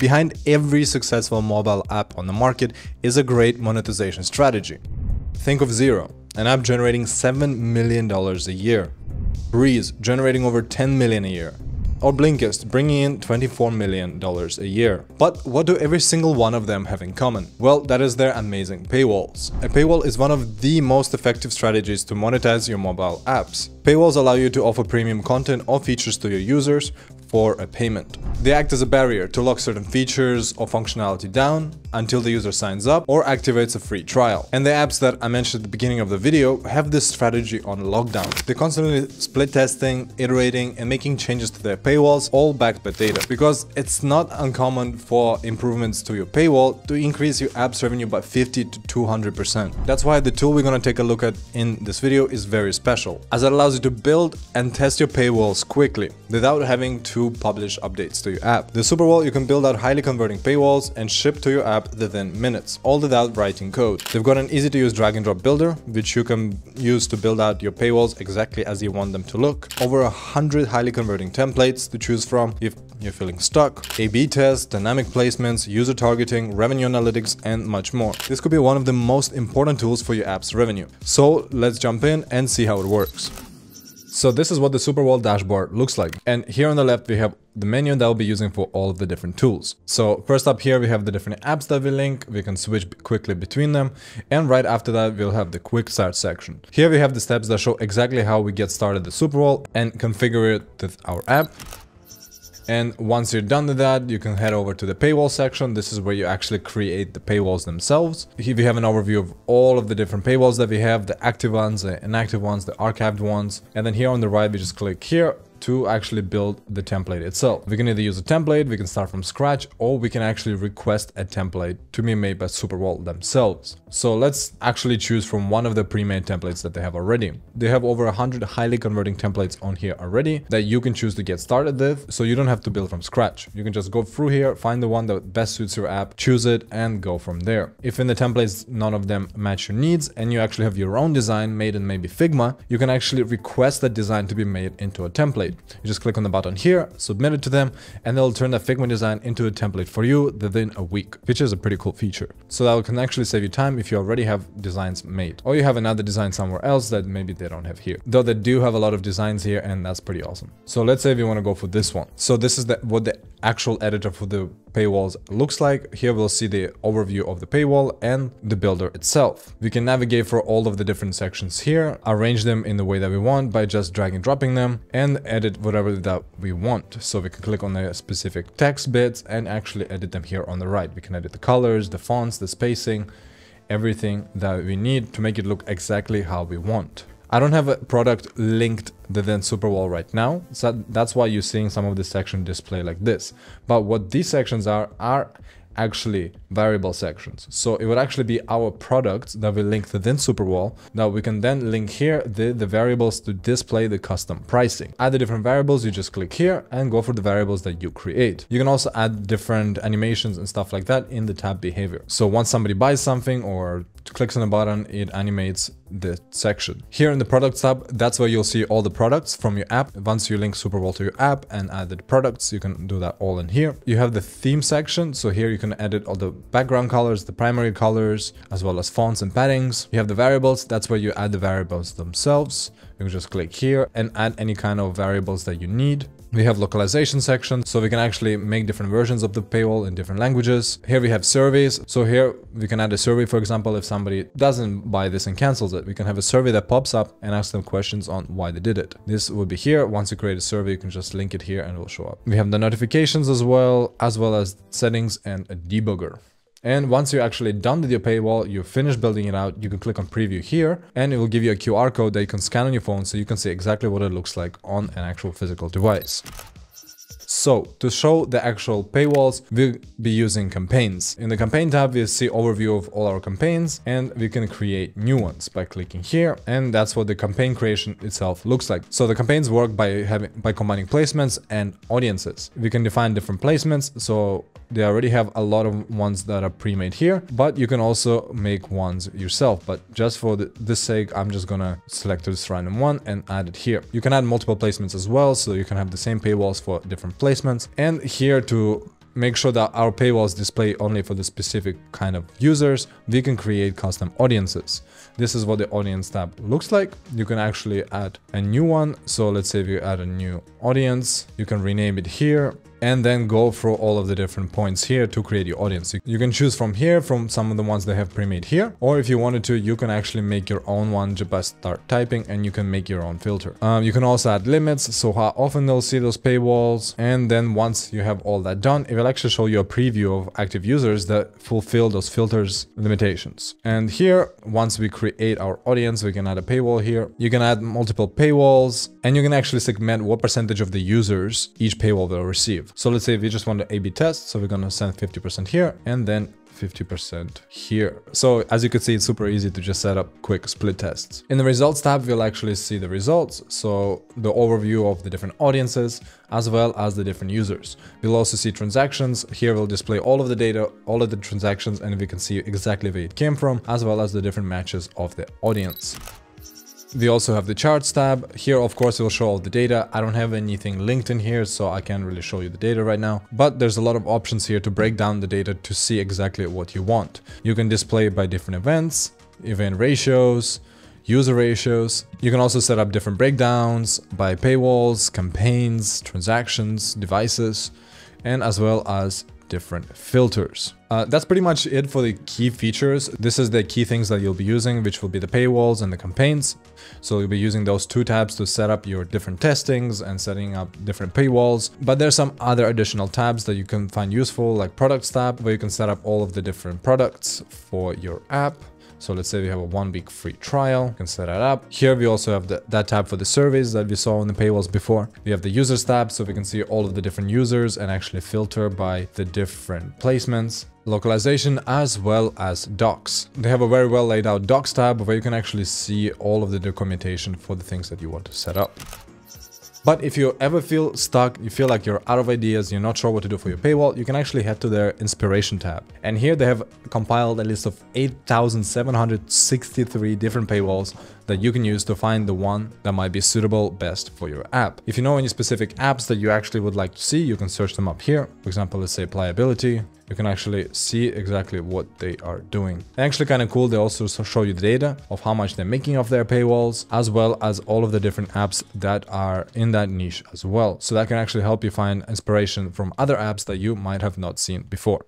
Behind every successful mobile app on the market is a great monetization strategy. Think of Zero, an app generating $7 million a year. Breeze, generating over 10 million a year or Blinkist, bringing in $24 million a year. But what do every single one of them have in common? Well, that is their amazing paywalls. A paywall is one of the most effective strategies to monetize your mobile apps. Paywalls allow you to offer premium content or features to your users for a payment. They act as a barrier to lock certain features or functionality down until the user signs up or activates a free trial. And the apps that I mentioned at the beginning of the video have this strategy on lockdown. They're constantly split testing, iterating, and making changes to their paywalls, all backed by data. Because it's not uncommon for improvements to your paywall to increase your app's revenue by 50 to 200%. That's why the tool we're gonna take a look at in this video is very special, as it allows you to build and test your paywalls quickly without having to to publish updates to your app. The Superwall, you can build out highly converting paywalls and ship to your app within minutes, all without writing code. They've got an easy to use drag and drop builder, which you can use to build out your paywalls exactly as you want them to look. Over a hundred highly converting templates to choose from if you're feeling stuck, A-B tests, dynamic placements, user targeting, revenue analytics, and much more. This could be one of the most important tools for your app's revenue. So let's jump in and see how it works. So this is what the Superwall dashboard looks like. And here on the left, we have the menu that I'll be using for all of the different tools. So first up here, we have the different apps that we link. We can switch quickly between them. And right after that, we'll have the quick start section. Here we have the steps that show exactly how we get started the Superwall and configure it with our app. And once you're done with that, you can head over to the paywall section. This is where you actually create the paywalls themselves. Here we have an overview of all of the different paywalls that we have, the active ones, the inactive ones, the archived ones. And then here on the right, we just click here to actually build the template itself. We can either use a template, we can start from scratch, or we can actually request a template to be made by Superwall themselves. So let's actually choose from one of the pre-made templates that they have already. They have over 100 highly converting templates on here already that you can choose to get started with, so you don't have to build from scratch. You can just go through here, find the one that best suits your app, choose it, and go from there. If in the templates none of them match your needs, and you actually have your own design made in maybe Figma, you can actually request that design to be made into a template template. You just click on the button here, submit it to them, and they'll turn that Figma design into a template for you within a week, which is a pretty cool feature. So that can actually save you time if you already have designs made. Or you have another design somewhere else that maybe they don't have here. Though they do have a lot of designs here and that's pretty awesome. So let's say you want to go for this one. So this is the, what the actual editor for the paywalls looks like. Here we'll see the overview of the paywall and the builder itself. We can navigate for all of the different sections here, arrange them in the way that we want by just drag and dropping them and edit whatever that we want. So we can click on the specific text bits and actually edit them here on the right. We can edit the colors, the fonts, the spacing, everything that we need to make it look exactly how we want. I don't have a product linked to within Superwall right now, so that's why you're seeing some of the section display like this. But what these sections are, are actually variable sections. So it would actually be our products that we link within Superwall Now we can then link here the, the variables to display the custom pricing. Add the different variables, you just click here and go for the variables that you create. You can also add different animations and stuff like that in the tab behavior. So once somebody buys something or clicks on the button, it animates the section. Here in the products tab, that's where you'll see all the products from your app. Once you link Superwall to your app and add the products, you can do that all in here. You have the theme section. So here you can edit all the background colors, the primary colors, as well as fonts and paddings. You have the variables. That's where you add the variables themselves. You can just click here and add any kind of variables that you need. We have localization section, so we can actually make different versions of the paywall in different languages. Here we have surveys. So here we can add a survey, for example, if somebody doesn't buy this and cancels it, we can have a survey that pops up and ask them questions on why they did it. This would be here. Once you create a survey, you can just link it here and it will show up. We have the notifications as well, as well as settings and a debugger. And once you're actually done with your paywall, you finish building it out, you can click on preview here and it will give you a QR code that you can scan on your phone so you can see exactly what it looks like on an actual physical device. So to show the actual paywalls, we'll be using campaigns. In the campaign tab, we see overview of all our campaigns and we can create new ones by clicking here. And that's what the campaign creation itself looks like. So the campaigns work by having by combining placements and audiences. We can define different placements. So they already have a lot of ones that are pre-made here, but you can also make ones yourself. But just for the, this sake, I'm just gonna select this random one and add it here. You can add multiple placements as well, so you can have the same paywalls for different placements. And here to make sure that our paywalls display only for the specific kind of users, we can create custom audiences. This is what the audience tab looks like. You can actually add a new one. So let's say you add a new audience, you can rename it here and then go through all of the different points here to create your audience. You can choose from here, from some of the ones they have pre-made here, or if you wanted to, you can actually make your own one just by start typing and you can make your own filter. Um, you can also add limits, so how often they'll see those paywalls, and then once you have all that done, it will actually show you a preview of active users that fulfill those filters limitations. And here, once we create our audience, we can add a paywall here. You can add multiple paywalls, and you can actually segment what percentage of the users each paywall will receive. So let's say we just want to A-B test. So we're going to send 50% here and then 50% here. So as you can see, it's super easy to just set up quick split tests. In the results tab, we'll actually see the results. So the overview of the different audiences, as well as the different users. We'll also see transactions. Here we'll display all of the data, all of the transactions, and we can see exactly where it came from, as well as the different matches of the audience. We also have the charts tab. Here, of course, it will show all the data. I don't have anything linked in here, so I can't really show you the data right now. But there's a lot of options here to break down the data to see exactly what you want. You can display by different events, event ratios, user ratios. You can also set up different breakdowns by paywalls, campaigns, transactions, devices, and as well as different filters. Uh, that's pretty much it for the key features. This is the key things that you'll be using, which will be the paywalls and the campaigns. So you'll be using those two tabs to set up your different testings and setting up different paywalls. But there's some other additional tabs that you can find useful, like products tab, where you can set up all of the different products for your app. So let's say we have a one week free trial, you can set that up. Here we also have the, that tab for the surveys that we saw in the paywalls before. We have the users tab, so we can see all of the different users and actually filter by the different placements localization as well as docs. They have a very well laid out docs tab where you can actually see all of the documentation for the things that you want to set up. But if you ever feel stuck, you feel like you're out of ideas, you're not sure what to do for your paywall, you can actually head to their inspiration tab. And here they have compiled a list of 8,763 different paywalls that you can use to find the one that might be suitable best for your app. If you know any specific apps that you actually would like to see, you can search them up here. For example, let's say Playability you can actually see exactly what they are doing. And actually kind of cool, they also show you the data of how much they're making of their paywalls, as well as all of the different apps that are in that niche as well. So that can actually help you find inspiration from other apps that you might have not seen before.